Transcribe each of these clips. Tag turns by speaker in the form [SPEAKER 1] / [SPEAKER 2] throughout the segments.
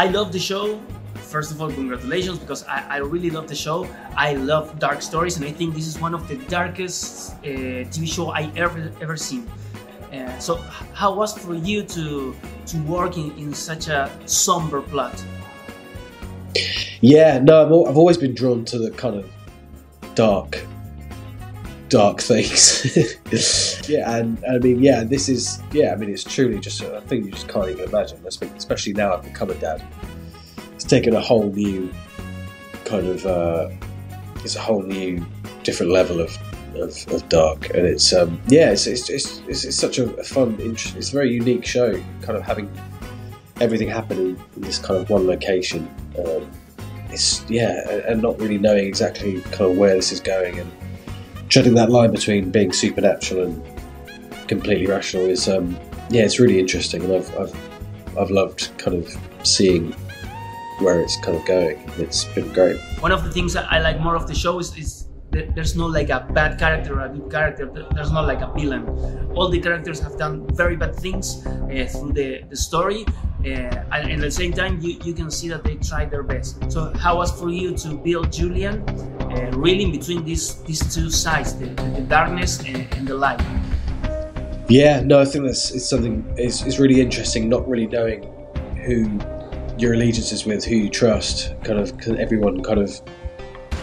[SPEAKER 1] I love the show. First of all, congratulations because I, I really love the show. I love dark stories, and I think this is one of the darkest uh, TV show I ever ever seen. Uh, so, how was for you to to work in, in such a somber plot?
[SPEAKER 2] Yeah, no, I've, I've always been drawn to the kind of dark, dark things. yeah, and I mean, yeah, this is yeah. I mean, it's truly just a thing you just can't even imagine. Especially now I've become a dad. It's taken a whole new kind of. Uh, it's a whole new, different level of of, of dark, and it's um, yeah, it's it's, it's, it's, it's such a, fun, interesting. It's a very unique show, kind of having everything happening in this kind of one location. Um, it's yeah, and not really knowing exactly kind of where this is going, and treading that line between being supernatural and completely rational is um, yeah, it's really interesting, and I've, I've I've loved kind of seeing where it's kind of going. It's been great.
[SPEAKER 1] One of the things I like more of the show is, is there's no like a bad character or a good character there's not like a villain all the characters have done very bad things uh, through the, the story uh, and at the same time you, you can see that they tried their best so how was for you to build julian uh, really between these these two sides the, the darkness and, and, the light
[SPEAKER 2] yeah no i think that's it's something it's, it's really interesting not really knowing who your allegiance is with who you trust kind of because everyone kind of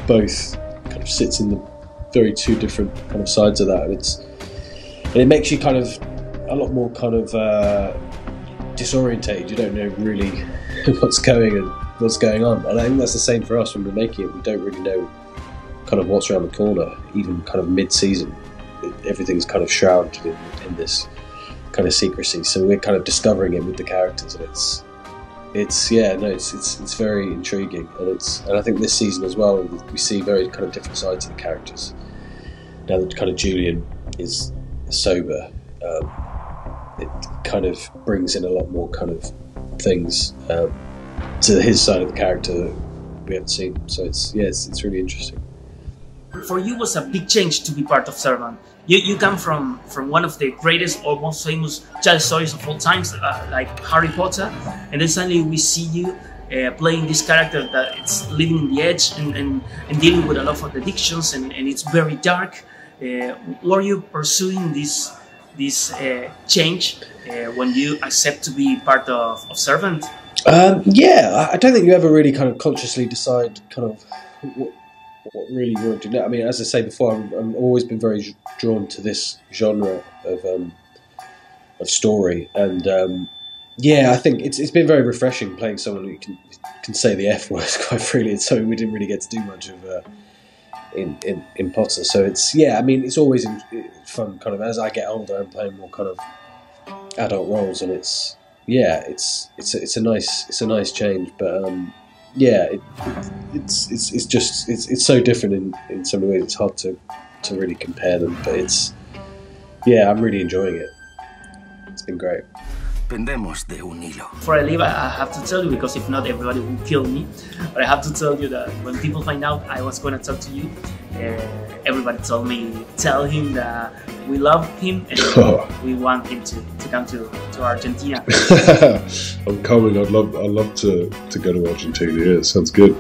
[SPEAKER 2] both kind of sits in the very two different kind of sides of that, and it's and it makes you kind of a lot more kind of uh, disorientated. You don't know really what's going and what's going on, and I think that's the same for us when we're making it. We don't really know kind of what's around the corner, even kind of mid-season. Everything's kind of shrouded in, in this kind of secrecy, so we're kind of discovering it with the characters, and it's it's yeah no it's, it's it's very intriguing. And it's and I think this season as well we see very kind of different sides of the characters. Now that kind of Julian is sober um, it kind of brings in a lot more kind of things um, to his side of the character that we haven't seen. So it's yeah it's, it's really interesting
[SPEAKER 1] for you was a big change to be part of Servant you, you come from from one of the greatest or most famous child stories of all times, uh, like Harry Potter, and then suddenly we see you uh, playing this character that it's living in the edge and, and, and dealing with a lot of addictions, and, and it's very dark. Uh, were you pursuing this this uh, change uh, when you accept to be part of, of Servant?
[SPEAKER 2] Um, yeah, I don't think you ever really kind of consciously decide kind of what, what really want. I mean, as I say before, i have always been very drawn to this genre of um, of story, and um, yeah, I think it's it's been very refreshing playing someone who can can say the f word quite freely. It's something we didn't really get to do much of. Uh, in, in, in Potter, so it's yeah. I mean, it's always fun. Kind of as I get older, I'm playing more kind of adult roles, and it's yeah, it's it's a, it's a nice it's a nice change. But um, yeah, it, it's it's it's just it's it's so different in in some ways. It's hard to to really compare them, but it's yeah, I'm really enjoying it. It's been great. Pendemos
[SPEAKER 1] de un hilo. Before I leave, I have to tell you because if not, everybody will kill me. But I have to tell you that when people find out I was going to talk to you, uh, everybody told me tell him that we love him and oh. we want him to, to come to, to Argentina.
[SPEAKER 3] I'm coming. I'd love I'd love to, to go to Argentina. Yeah, it sounds good.